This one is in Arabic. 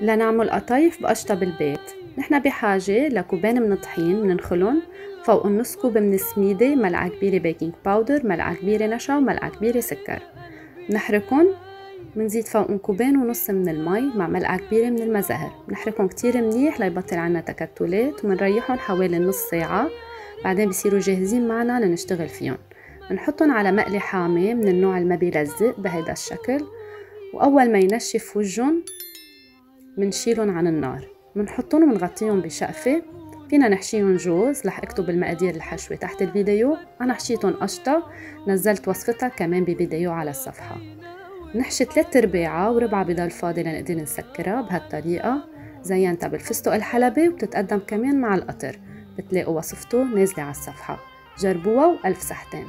لنعمل قطايف بقشطة بالبيت. نحن بحاجة لكوبين من الطحين مننخلن فوق النص كوب من السميدة ملعقة كبيرة baking powder ملعقة كبيرة نشا وملعقة كبيرة سكر. نحركن منزيد فوقهم كوبين ونص من المي مع ملعقة كبيرة من المزهر. نحركهم كتير منيح ليبطل عنا تكتلات ومنريحهم حوالي نص ساعة. بعدين بصيروا جاهزين معنا لنشتغل فيهم. بنحطهم على مقلي حامي من النوع اللي ما بيلزق بهيدا الشكل. وأول ما ينشف وجهن منشيلهم عن النار. منحطهم ومنغطيهم بشقفة. فينا نحشيهم جوز. رح أكتب المقادير الحشوة تحت الفيديو. أنا حشيتهم قشطة. نزلت وصفتها كمان بفيديو على الصفحة. نحشي ثلاث أرباعها وربعها بضل فاضي لنقدر نسكرها بهالطريقة. زينتها بالفستق الحلبي وبتتقدم كمان مع القطر. بتلاقوا وصفته نازلة على الصفحة. جربوها وألف صحتين